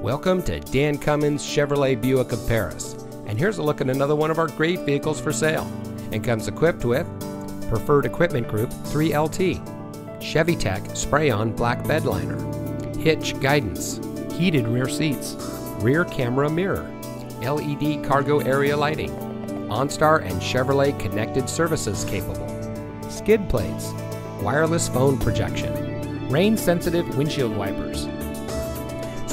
Welcome to Dan Cummins Chevrolet Buick of Paris. And here's a look at another one of our great vehicles for sale. And comes equipped with Preferred Equipment Group 3LT, Chevytec Spray-On Black Bed Liner, Hitch Guidance, Heated Rear Seats, Rear Camera Mirror, LED Cargo Area Lighting, OnStar and Chevrolet Connected Services capable, skid plates, wireless phone projection, rain sensitive windshield wipers.